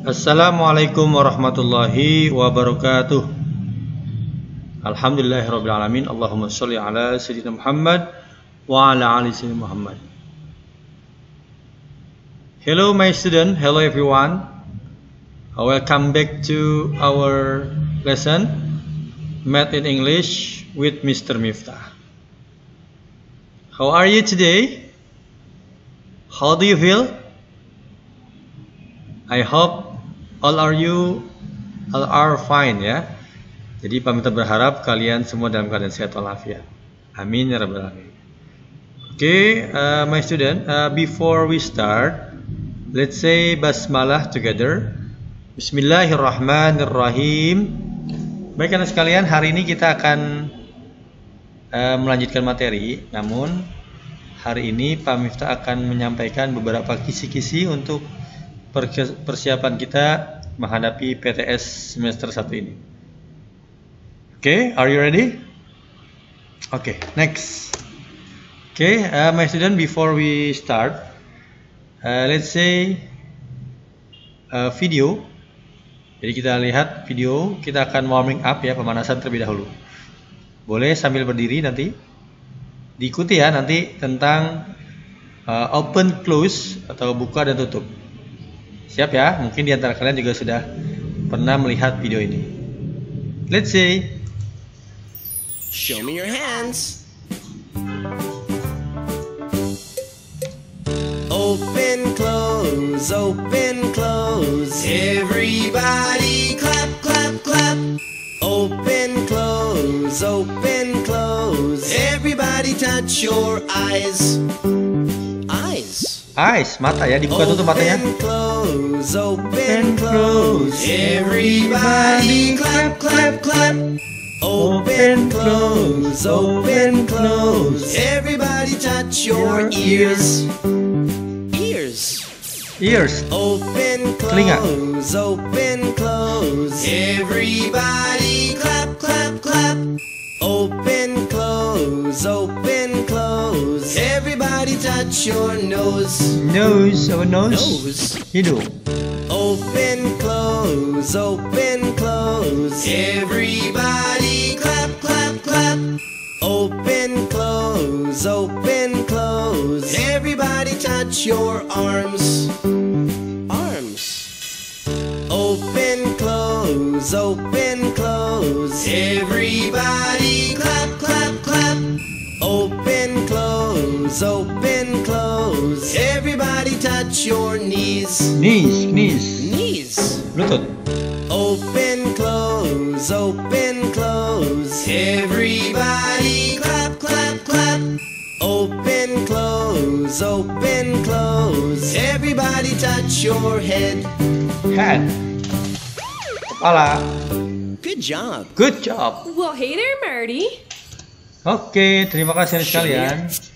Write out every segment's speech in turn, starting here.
Assalamualaikum warahmatullahi wabarakatuh. Alhamdulillahirabbil alamin. Allahumma shalli ala sayyidina Muhammad wa ala ali sayyidina Muhammad. Hello my student, hello everyone. Welcome back to our lesson Math in English with Mr. Miftah. How are you today? How do you feel? I hope all are you all are fine ya. Jadi pamit berharap kalian semua dalam keadaan sehat walafiat. Amin ya rabbal alamin. Oke, okay, uh, my student, uh, before we start, let's say basmalah together. Bismillahirrahmanirrahim. Baik anak sekalian, hari ini kita akan uh, melanjutkan materi. Namun hari ini Pak Miftah akan menyampaikan beberapa kisi-kisi untuk persiapan kita menghadapi PTS semester 1 ini. Oke, okay, are you ready? Oke, okay, next. Oke, okay, uh, my student, before we start, uh, let's say uh, video. Jadi kita lihat video, kita akan warming up ya, pemanasan terlebih dahulu. Boleh sambil berdiri nanti. Diikuti ya nanti tentang uh, open close atau buka dan tutup. Siap ya? Mungkin di antara kalian juga sudah pernah melihat video ini. Let's say Show me your hands. Open, close, open, close. Everybody clap, clap, clap. Open, close, open, close. Everybody touch your eyes. Eyes, mata ya, dibuka tutup matanya. Open, close, open, close. Everybody clap, clap, clap. Open, close, open, close. Everybody touch your ears. Ears. Ears. Open, close, open, close. Everybody clap, touch your nose. Nose, our nose. Nose. Hidung. Open, close, open, close. Everybody clap, clap, clap. Open, close, open, close. Everybody touch your arms. Arms. Open, close, open, close. Everybody clap, clap, clap. Open, close, open, touch your knees. Knees, knees. Knees. Lutut. Open, close, open, close. Everybody clap, clap, clap. Open, close, open, close. Everybody touch your head. Head. Kepala. Good job. Good job. Well, hey there, Marty. Oke, terima kasih sekalian.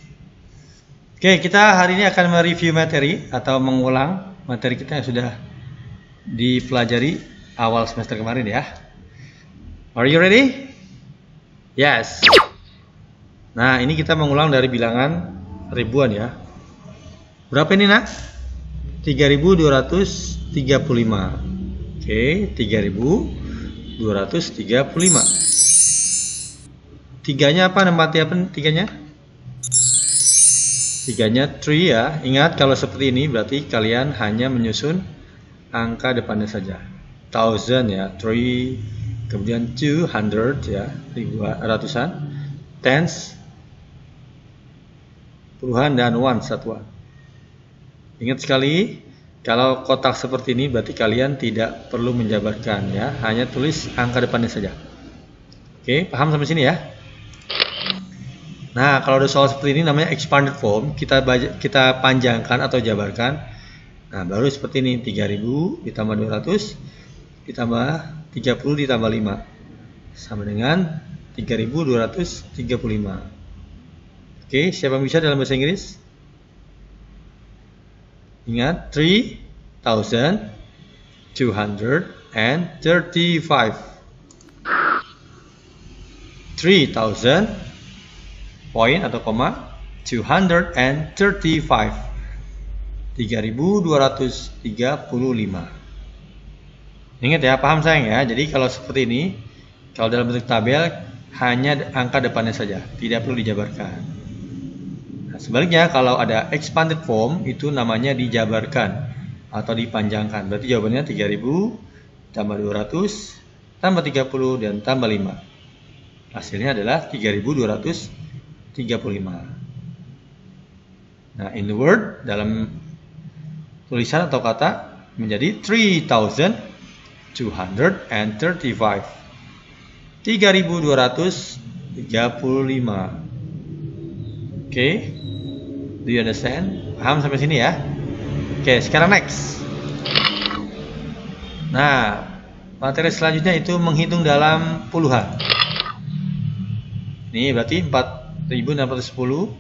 Oke, kita hari ini akan mereview materi atau mengulang materi kita yang sudah dipelajari awal semester kemarin ya. Are you ready? Yes. Nah, ini kita mengulang dari bilangan ribuan ya. Berapa ini, Nak? 3235. Oke, 3235. Tiganya apa tempatnya apa tiganya? Tiganya tree ya. Ingat kalau seperti ini berarti kalian hanya menyusun angka depannya saja. Thousand ya, three, kemudian two hundred ya, ribuan, ratusan, tens, puluhan dan one satuan. Ingat sekali, kalau kotak seperti ini berarti kalian tidak perlu menjabarkan ya, hanya tulis angka depannya saja. Oke, paham sampai sini ya? Nah, kalau ada soal seperti ini namanya expanded form, kita kita panjangkan atau jabarkan. Nah, baru seperti ini 3000 ditambah 200 ditambah 30 ditambah 5 sama dengan 3235. Oke, siapa yang bisa dalam bahasa Inggris? Ingat 3235. 3000 poin atau koma 235 3235 Ingat ya, paham sayang ya. Jadi kalau seperti ini, kalau dalam bentuk tabel hanya angka depannya saja, tidak perlu dijabarkan. Nah, sebaliknya kalau ada expanded form itu namanya dijabarkan atau dipanjangkan. Berarti jawabannya 3000 tambah 200 tambah 30 dan tambah 5. Hasilnya adalah 3235. Nah, in the word dalam tulisan atau kata menjadi 3000 235 3235 Oke okay. Do you understand? Paham sampai sini ya? Oke okay, sekarang next Nah Materi selanjutnya itu menghitung dalam puluhan Ini berarti 4610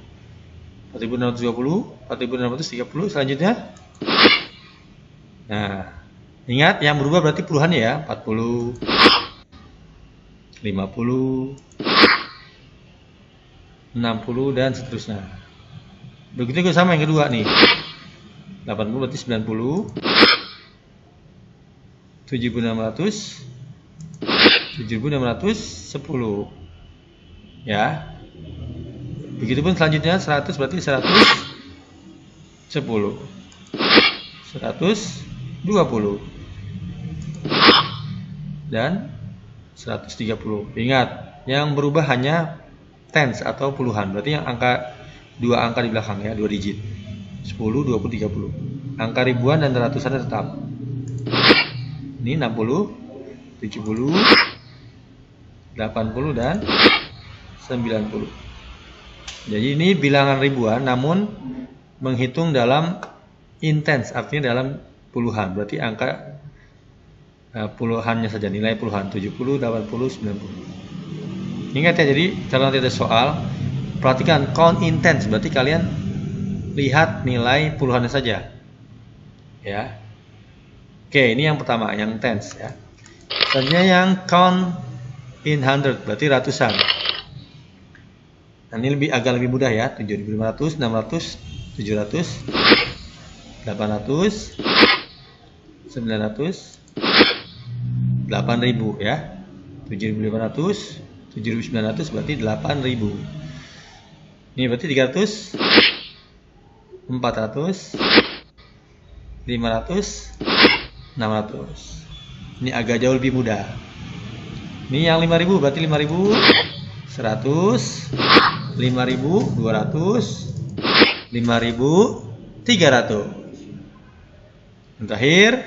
4620 4630 selanjutnya. Nah Ingat yang berubah berarti puluhannya ya 40 50 60 dan seterusnya. Begitu juga sama yang kedua nih. 80 berarti 90 7600 7610 ya Begitupun selanjutnya 100 berarti 100 10 120 dan 130. Ingat, yang berubah hanya tens atau puluhan. Berarti yang angka dua angka di belakang ya, dua digit. 10, 20, 30. Angka ribuan dan ratusan tetap. Ini 60, 70, 80 dan 90. Jadi ini bilangan ribuan namun menghitung dalam intens artinya dalam puluhan. Berarti angka uh, puluhannya saja nilai puluhan 70 80 90 ingat ya jadi kalau nanti ada soal perhatikan count intense berarti kalian lihat nilai puluhannya saja. Ya. Oke ini yang pertama yang tens ya. Selanjutnya yang count in hundred berarti ratusan nah, ini lebih agak lebih mudah ya. 7500 600 700 800 900 8000 ya. 7500 7900 berarti 8000 ini berarti 300 400 500 600 ini agak jauh lebih mudah. Ini yang 5000 berarti 5000 100 5200 5300 yang terakhir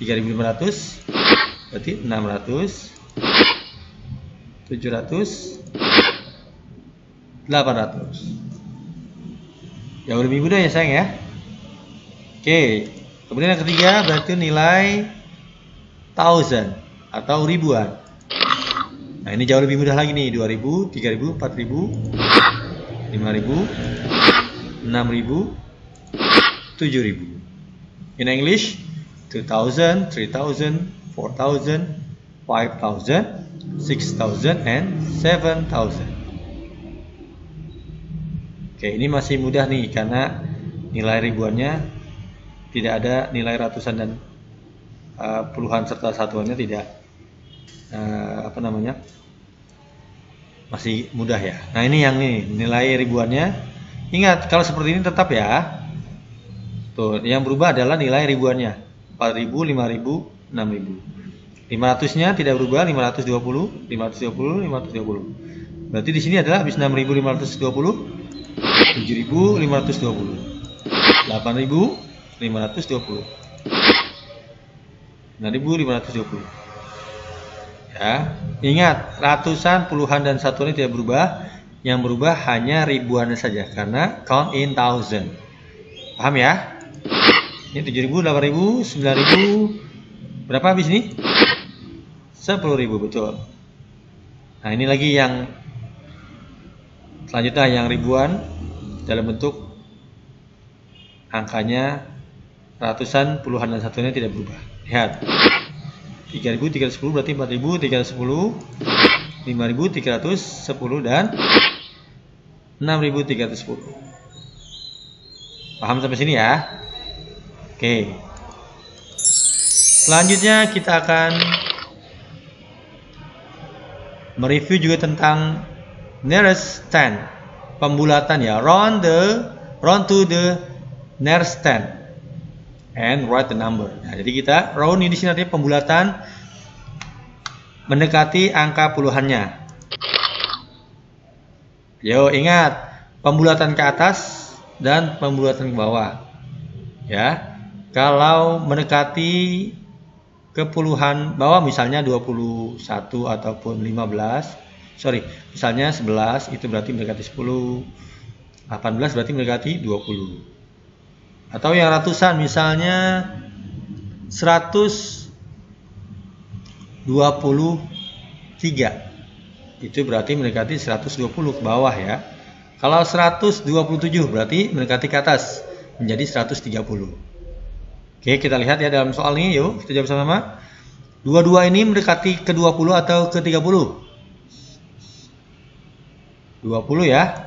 3500 berarti 600 700 800 jauh lebih mudah ya sayang ya? Oke kemudian yang ketiga berarti nilai thousand atau ribuan nah ini jauh lebih mudah lagi nih 2000 3000 4000 5000 6000 7000 in English 2000, 3000, 4000, 5000, 6000, and 7000. Oke, ini masih mudah nih karena nilai ribuannya tidak ada nilai ratusan dan uh, puluhan serta satuannya tidak uh, apa namanya masih mudah ya. Nah ini yang nih nilai ribuannya. Ingat kalau seperti ini tetap ya. Tuh yang berubah adalah nilai ribuannya. 4000, 5000, 6000. 500-nya tidak berubah 520, 520, 520. Berarti di sini adalah habis 6520, 7520, 8520. 6520. Ya, ingat ratusan, puluhan dan satuan tidak berubah. Yang berubah hanya ribuannya saja karena count in thousand. Paham ya? Ini 7000, 8000, 9000. Berapa habis ini? 10000 betul. Nah, ini lagi yang selanjutnya yang ribuan dalam bentuk angkanya ratusan, puluhan dan satunya tidak berubah. Lihat. 3310 berarti 4310 5310 dan 6310. Paham sampai sini ya? Oke. Selanjutnya kita akan mereview juga tentang nearest ten, pembulatan ya, round the round to the nearest ten and write the number. Nah, jadi kita round ini sini artinya pembulatan mendekati angka puluhannya. Yo, ingat pembulatan ke atas dan pembulatan ke bawah. Ya. Kalau mendekati ke puluhan bawah misalnya 21 ataupun 15, sorry, misalnya 11 itu berarti mendekati 10, 18 berarti mendekati 20. Atau yang ratusan misalnya 123 itu berarti mendekati 120 ke bawah ya. Kalau 127 berarti mendekati ke atas menjadi 130. Oke, kita lihat ya dalam soal ini yuk kita jawab sama-sama. Dua-dua ini mendekati ke 20 atau ke 30? 20 ya.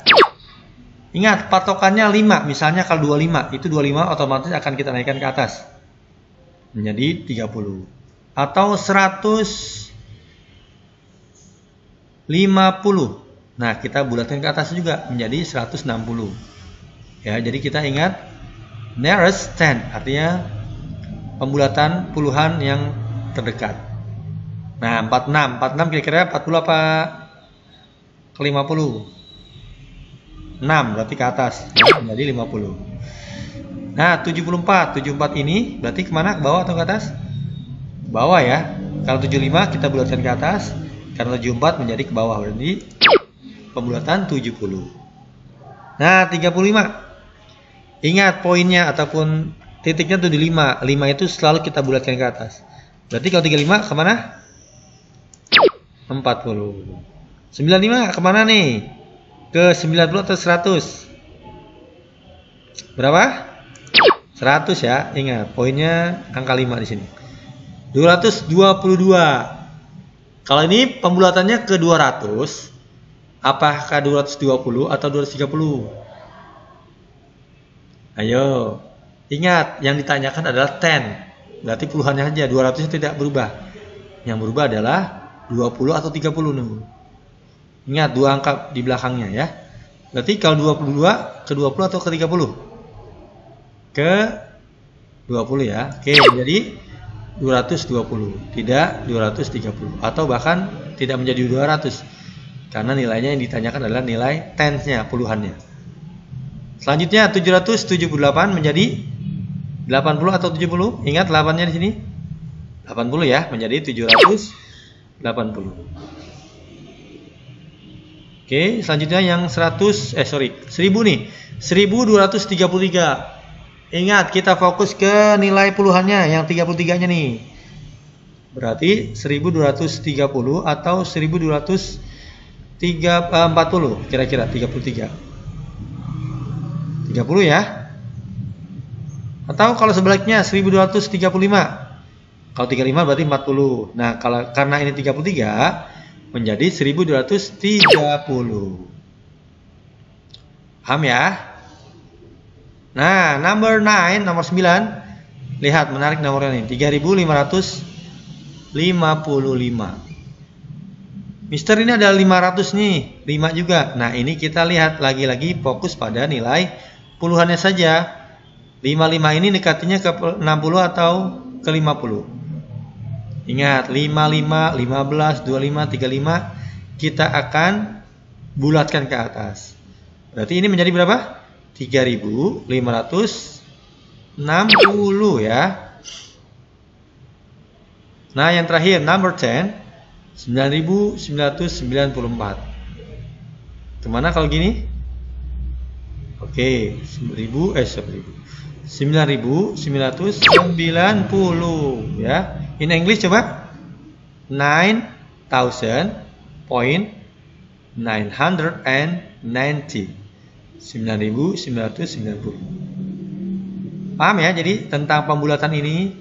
Ingat patokannya 5. Misalnya kalau 25 itu 25 otomatis akan kita naikkan ke atas menjadi 30. Atau 100 50. Nah, kita bulatkan ke atas juga menjadi 160. Ya, jadi kita ingat nearest 10 artinya pembulatan puluhan yang terdekat. Nah, 46. 46 kira-kira 40 apa ke 50? 6 berarti ke atas menjadi 50. Nah, 74. 74 ini berarti ke mana? Ke bawah atau ke atas? Bawah ya. Kalau 75 kita bulatkan ke atas. Karena 74 menjadi ke bawah berarti pembulatan 70. Nah, 35. Ingat poinnya ataupun titiknya tuh di 5. 5 itu selalu kita bulatkan ke atas. Berarti kalau 35 ke mana? 40. 95 ke mana nih? Ke 90 atau 100? Berapa? 100 ya. Ingat, poinnya angka 5 di sini. 222. Kalau ini pembulatannya ke 200, apakah 220 atau 230? Ayo, ingat yang ditanyakan adalah 10. Berarti puluhannya saja, 200 tidak berubah. Yang berubah adalah 20 atau 30 nih. Ingat dua angka di belakangnya ya. Berarti kalau 22 ke 20 atau ke 30? Ke 20 ya. Oke, jadi 220 tidak 230 atau bahkan tidak menjadi 200 karena nilainya yang ditanyakan adalah nilai tensnya puluhannya selanjutnya 778 menjadi 80 atau 70 ingat 8 nya di sini 80 ya menjadi 780 Oke, selanjutnya yang 100 eh sorry, 1000 nih. 1233 Ingat kita fokus ke nilai puluhannya yang 33-nya nih. Berarti 1230 atau 1240 eh, kira-kira 33. 30 ya. Atau kalau sebaliknya 1235. Kalau 35 berarti 40. Nah, kalau karena ini 33 menjadi 1230. Paham ya? Nah, number 9, nomor 9. Lihat menarik nomornya ini, 3555. Mister ini ada 500 nih, 5 juga. Nah, ini kita lihat lagi-lagi fokus pada nilai puluhannya saja. 55 ini dekatinya ke 60 atau ke 50. Ingat, 55, 15, 25, 35 kita akan bulatkan ke atas. Berarti ini menjadi berapa? 3560 ya. Nah, yang terakhir number 10 9994. Ke mana kalau gini? Oke, 1000 eh 1000. 9990 ya. In English coba. 9000 point 990. 9990. Paham ya? Jadi tentang pembulatan ini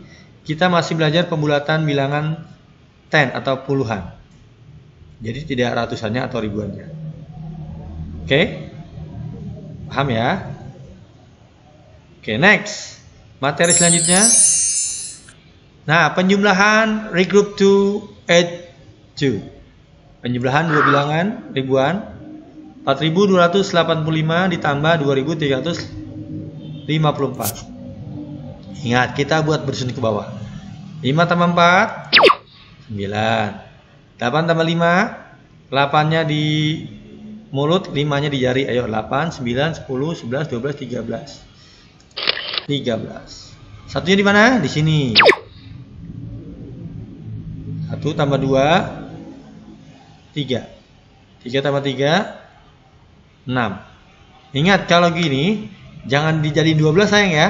kita masih belajar pembulatan bilangan ten atau puluhan. Jadi tidak ratusannya atau ribuannya. Oke? Paham ya? Oke, next. Materi selanjutnya Nah, penjumlahan regroup to add to. Penjumlahan dua bilangan ribuan 4285 ditambah 2354. Ingat, kita buat bersusun ke bawah. 5 tambah 4 9. 8 tambah 5 8-nya di mulut, 5-nya di jari. Ayo 8, 9, 10, 11, 12, 13. 13. Satunya di mana? Di sini. 1 tambah 2 3. 3 tambah 3 6. Ingat kalau gini jangan dijadiin 12 sayang ya.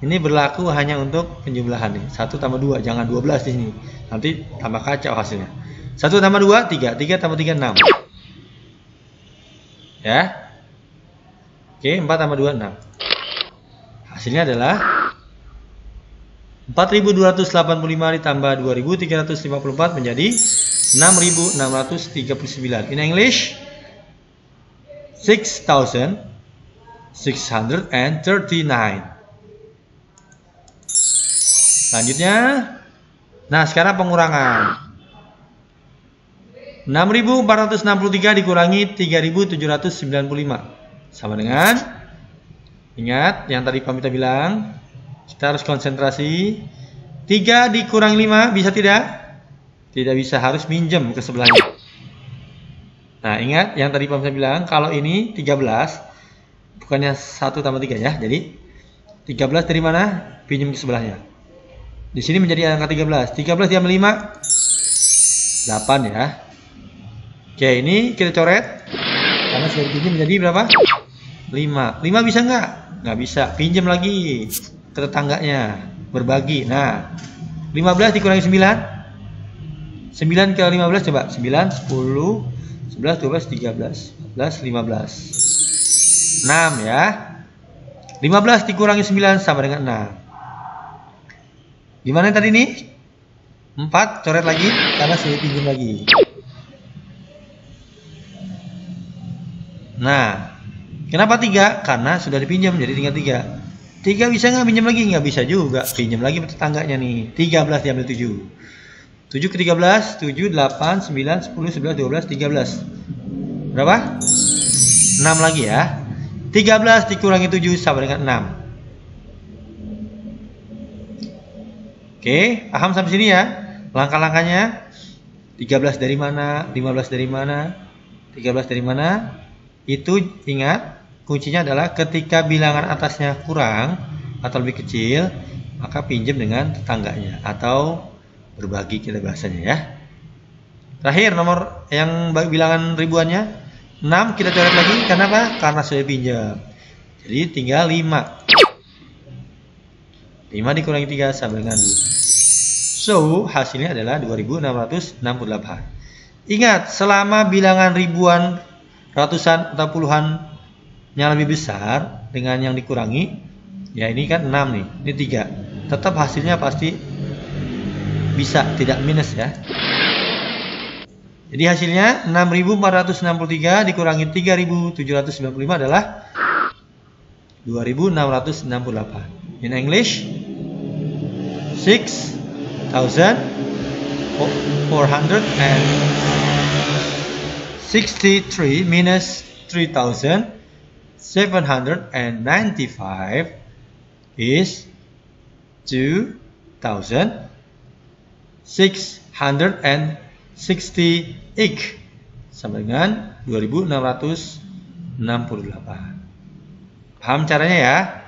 Ini berlaku hanya untuk penjumlahan nih. 1 tambah 2, jangan 12 di sini. Nanti tambah kacau hasilnya. 1 tambah 2, 3. 3 tambah 3, 6. Ya. Oke, 4 tambah 2, 6. Hasilnya adalah 4285 ditambah 2354 menjadi 6639. In English, 6639. Selanjutnya, nah sekarang pengurangan. 6463 dikurangi 3795 sama dengan ingat yang tadi Pamita bilang kita harus konsentrasi 3 dikurangi 5 bisa tidak? Tidak bisa harus minjem ke sebelahnya. Nah ingat yang tadi Pamita bilang kalau ini 13 bukannya 1 tambah 3 ya jadi 13 dari mana? Pinjam ke sebelahnya di sini menjadi angka 13. 13 diambil 5. 8 ya. Oke, ini kita coret. Karena sudah dipinjam menjadi berapa? 5. 5 bisa nggak? Nggak bisa. Pinjam lagi ke tetangganya. Berbagi. Nah, 15 dikurangi 9. 9 ke 15 coba. 9, 10, 11, 12, 13, 14, 15. 6 ya. 15 dikurangi 9 sama dengan 6. Gimana tadi nih? 4 coret lagi karena sudah pinjam lagi. Nah, kenapa 3? Karena sudah dipinjam jadi tinggal 3. 3 bisa nggak pinjam lagi? Nggak bisa juga. Pinjam lagi tetangganya nih. 13 diambil 7. 7 ke 13, 7, 8, 9, 10, 11, 12, 13. Berapa? 6 lagi ya. 13 dikurangi 7 sama dengan 6. Oke, paham sampai sini ya? Langkah-langkahnya 13 dari mana, 15 dari mana, 13 dari mana? Itu ingat, kuncinya adalah ketika bilangan atasnya kurang atau lebih kecil, maka pinjam dengan tetangganya atau berbagi kita bahasanya ya. Terakhir nomor yang bilangan ribuannya 6 kita coret lagi kenapa? Karena sudah pinjam. Jadi tinggal 5. 5 dikurangi 3 sama dengan 2. So, hasilnya adalah 2668. Ingat, selama bilangan ribuan, ratusan atau puluhan yang lebih besar dengan yang dikurangi, ya ini kan 6 nih, ini 3. Tetap hasilnya pasti bisa, tidak minus ya. Jadi hasilnya 6463 dikurangi 3795 adalah 2668. In English, 6,463 minus 3,795 is 2,668 sama dengan 2668. Paham caranya ya?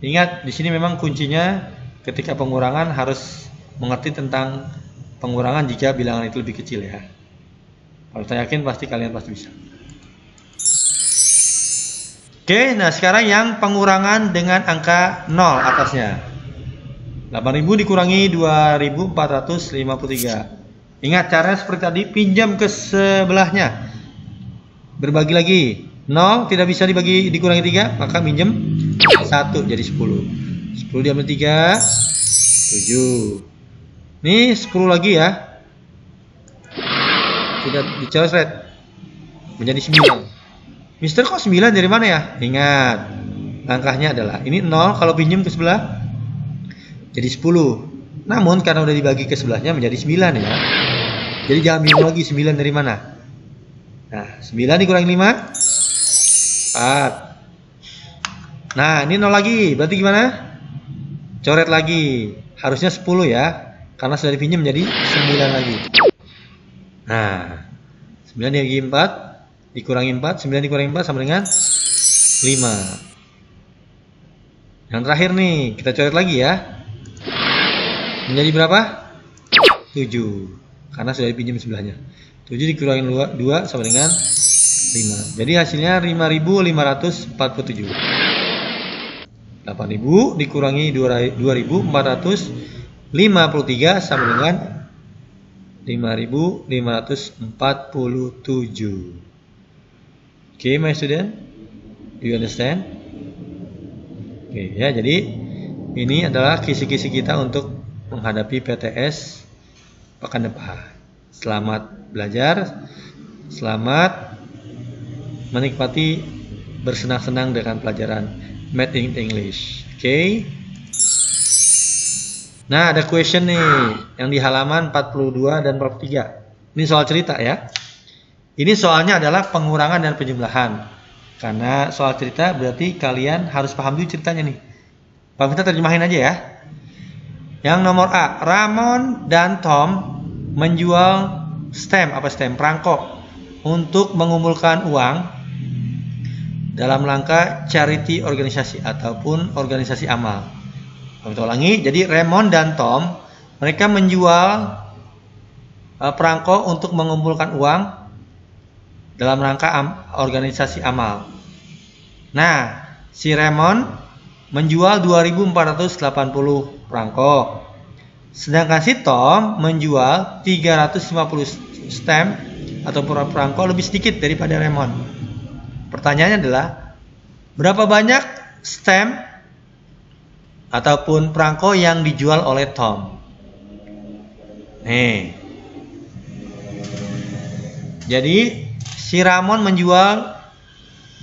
Ingat di sini memang kuncinya ketika pengurangan harus mengerti tentang pengurangan jika bilangan itu lebih kecil ya. Kalau saya yakin pasti kalian pasti bisa. Oke, nah sekarang yang pengurangan dengan angka 0 atasnya. 8000 dikurangi 2453. Ingat caranya seperti tadi, pinjam ke sebelahnya. Berbagi lagi. 0 tidak bisa dibagi dikurangi 3, maka pinjam 1 jadi 10. 10 diambil 3 7 Nih 10 lagi ya Tidak dicoret Menjadi 9 Mister kok 9 dari mana ya? Ingat Langkahnya adalah Ini 0 kalau pinjam ke sebelah Jadi 10 Namun karena udah dibagi ke sebelahnya menjadi 9 ya. Jadi jangan bingung lagi 9 dari mana. Nah, 9 dikurangi 5 4. Nah, ini 0 lagi. Berarti gimana? Coret lagi. Harusnya 10 ya. Karena sudah dipinjam menjadi 9 lagi. Nah, 9 dibagi 4 dikurangi 4, 9 dikurangi 4 sama dengan 5. Yang terakhir nih, kita coret lagi ya. Menjadi berapa? 7. Karena sudah dipinjam sebelahnya. 7 dikurangi 2, 2 sama dengan 5. Jadi hasilnya 5547. 8000 dikurangi 2453 sama dengan 5547. Okay, my student? Do you understand? Okay, ya. Jadi ini adalah kisi-kisi kita untuk menghadapi PTS pekan depan. Selamat belajar. Selamat menikmati bersenang-senang dengan pelajaran Math in English. Oke. Okay? Nah, ada question nih yang di halaman 42 dan 43. Ini soal cerita ya. Ini soalnya adalah pengurangan dan penjumlahan. Karena soal cerita berarti kalian harus paham dulu ceritanya nih. Pak kita terjemahin aja ya. Yang nomor A, Ramon dan Tom menjual stem apa stem perangko untuk mengumpulkan uang dalam rangka charity organisasi ataupun organisasi amal. Kami ulangi, jadi Raymond dan Tom mereka menjual uh, perangko untuk mengumpulkan uang dalam rangka am, organisasi amal. Nah, si Raymond menjual 2480 perangko. Sedangkan si Tom menjual 350 stem atau perangko lebih sedikit daripada Raymond. Pertanyaannya adalah berapa banyak stem ataupun perangko yang dijual oleh Tom. Nih. Jadi si Ramon menjual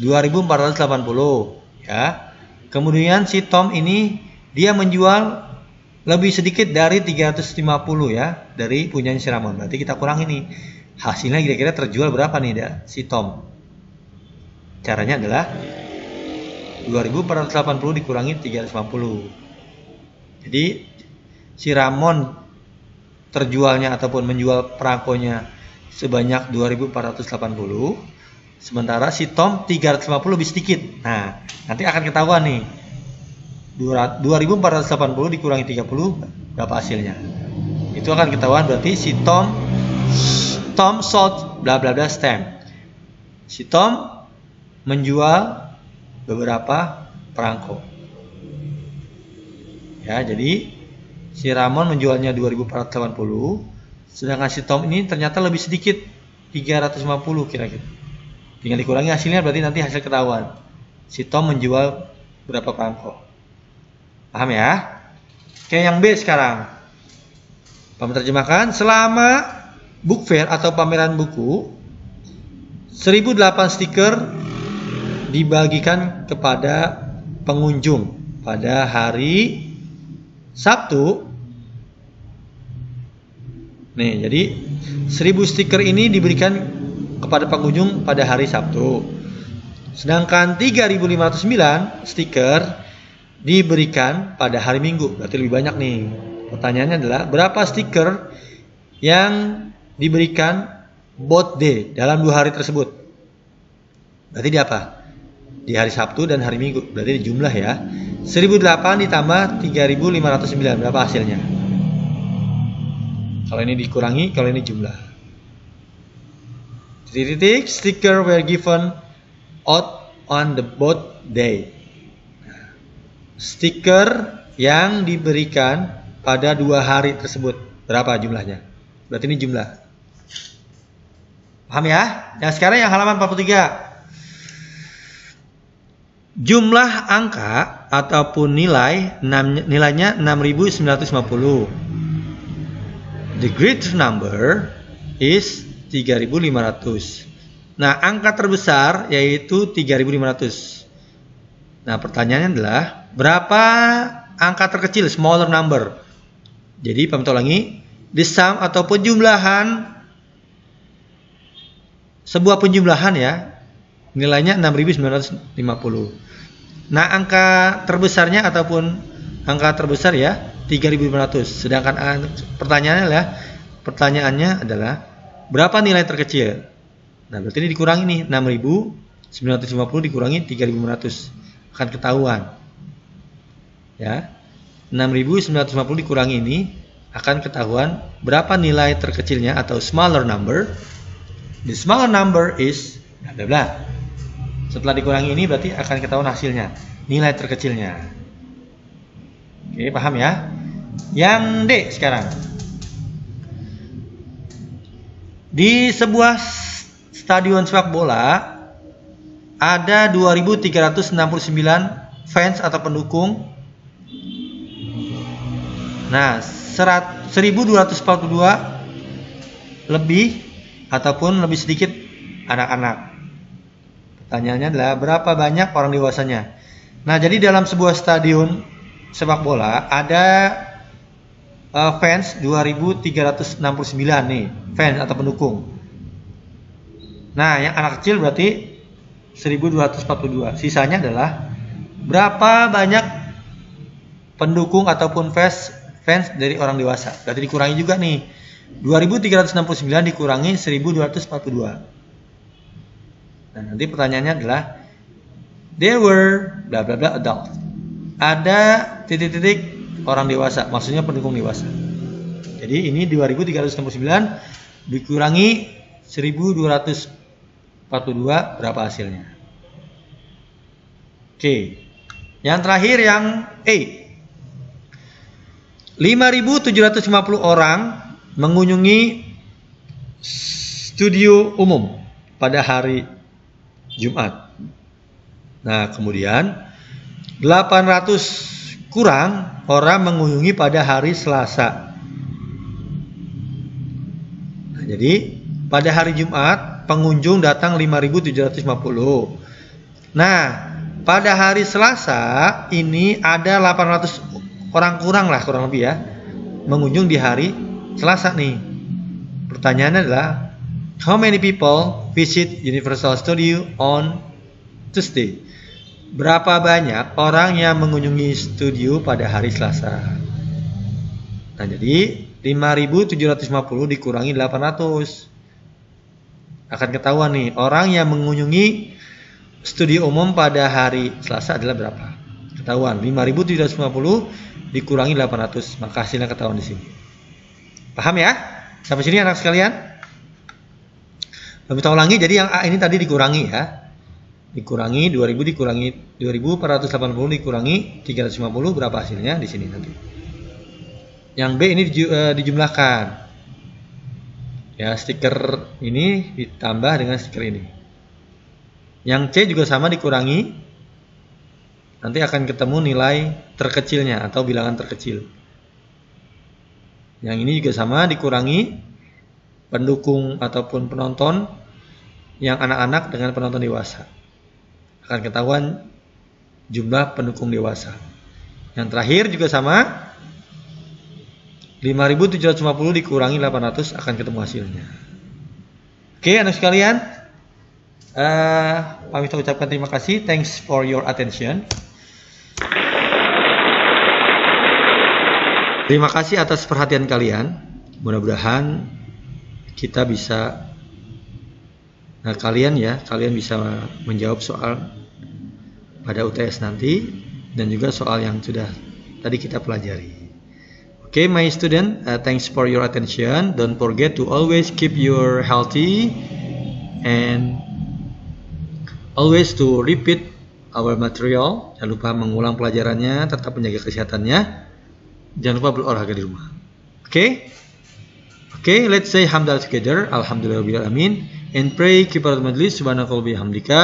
2480 ya. Kemudian si Tom ini dia menjual lebih sedikit dari 350 ya dari punyanya si Ramon. Berarti kita kurang ini. Hasilnya kira-kira terjual berapa nih ya, si Tom? Caranya adalah 2480 dikurangi 350. Jadi si Ramon terjualnya ataupun menjual perangkonya sebanyak 2480 sementara si Tom 350 lebih sedikit. Nah, nanti akan ketahuan nih. 2480 dikurangi 30 berapa hasilnya? Itu akan ketahuan berarti si Tom Tom sold bla bla bla stamp. Si Tom menjual beberapa perangko. Ya, jadi si Ramon menjualnya 2480, sedangkan si Tom ini ternyata lebih sedikit 350 kira-kira. Tinggal dikurangi hasilnya berarti nanti hasil ketahuan. Si Tom menjual berapa perangko. Paham ya? Oke, yang B sekarang. Penerjemahkan selama book fair atau pameran buku 1008 stiker dibagikan kepada pengunjung pada hari Sabtu. Nih, jadi 1000 stiker ini diberikan kepada pengunjung pada hari Sabtu. Sedangkan 3509 stiker diberikan pada hari Minggu. Berarti lebih banyak nih. Pertanyaannya adalah berapa stiker yang diberikan both day dalam dua hari tersebut? Berarti di apa? di hari Sabtu dan hari Minggu. Berarti jumlah ya. 1008 ditambah 3509 berapa hasilnya? Kalau ini dikurangi, kalau ini jumlah. Titik sticker were given out on the both day. Stiker yang diberikan pada dua hari tersebut berapa jumlahnya? Berarti ini jumlah. Paham ya? Yang sekarang yang halaman 43. Jumlah angka ataupun nilai nilainya 6950. The greatest number is 3500. Nah, angka terbesar yaitu 3500. Nah, pertanyaannya adalah berapa angka terkecil smaller number? Jadi Pak ulangi, the sum atau penjumlahan sebuah penjumlahan ya nilainya 6950. Nah, angka terbesarnya ataupun angka terbesar ya 3500. Sedangkan pertanyaannya adalah pertanyaannya adalah berapa nilai terkecil? Nah, berarti ini dikurangi nih 6950 dikurangi 3500 akan ketahuan. Ya. 6950 dikurangi ini akan ketahuan berapa nilai terkecilnya atau smaller number. The smaller number is bla bla. Setelah dikurangi ini berarti akan ketahuan hasilnya, nilai terkecilnya. Oke, paham ya? Yang D sekarang. Di sebuah stadion sepak bola ada 2369 fans atau pendukung. Nah, 1242 lebih ataupun lebih sedikit anak-anak. Pertanyaannya adalah berapa banyak orang dewasanya? Nah, jadi dalam sebuah stadion sepak bola ada uh, fans 2369 nih, fans atau pendukung. Nah, yang anak kecil berarti 1242. Sisanya adalah berapa banyak pendukung ataupun fans fans dari orang dewasa. Berarti dikurangi juga nih. 2369 dikurangi 1242. Nah, nanti pertanyaannya adalah there were bla bla bla adult. Ada titik-titik orang dewasa, maksudnya pendukung dewasa. Jadi ini 2369 dikurangi 1242 berapa hasilnya? Oke. Yang terakhir yang E. 5750 orang mengunjungi studio umum pada hari Jumat. Nah, kemudian 800 kurang orang mengunjungi pada hari Selasa. Nah, jadi pada hari Jumat pengunjung datang 5750. Nah, pada hari Selasa ini ada 800 orang kurang lah kurang lebih ya mengunjung di hari Selasa nih. Pertanyaannya adalah How many people visit Universal Studio on Tuesday? Berapa banyak orang yang mengunjungi studio pada hari Selasa? Nah, jadi 5750 dikurangi 800. Akan ketahuan nih, orang yang mengunjungi studio umum pada hari Selasa adalah berapa? Ketahuan, 5750 dikurangi 800. Maka hasilnya ketahuan di sini. Paham ya? Sampai sini anak sekalian? Kita ulangi jadi yang A ini tadi dikurangi ya. Dikurangi 2000 dikurangi 2480 dikurangi 350 berapa hasilnya di sini nanti. Yang B ini eh, dijumlahkan. Ya, stiker ini ditambah dengan stiker ini. Yang C juga sama dikurangi. Nanti akan ketemu nilai terkecilnya atau bilangan terkecil. Yang ini juga sama dikurangi pendukung ataupun penonton yang anak-anak dengan penonton dewasa. Akan ketahuan jumlah pendukung dewasa. Yang terakhir juga sama. 5750 dikurangi 800 akan ketemu hasilnya. Oke, anak sekalian. Uh, kami ucapkan terima kasih. Thanks for your attention. Terima kasih atas perhatian kalian. Mudah-mudahan kita bisa Nah, kalian ya, kalian bisa menjawab soal pada UTS nanti dan juga soal yang sudah tadi kita pelajari. Oke, okay, my student, uh, thanks for your attention. Don't forget to always keep your healthy and always to repeat our material. Jangan lupa mengulang pelajarannya, tetap menjaga kesehatannya. Jangan lupa berolahraga di rumah. Oke? Okay? Oke, okay, let's say hamdal together. Alhamdulillahirobbilalamin and pray kifaratul majlis subhanakallahumma bihamdika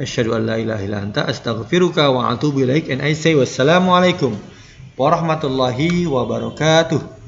asyhadu an la ilaha illa anta astaghfiruka wa atubu ilaik and I say wassalamu alaikum warahmatullahi wabarakatuh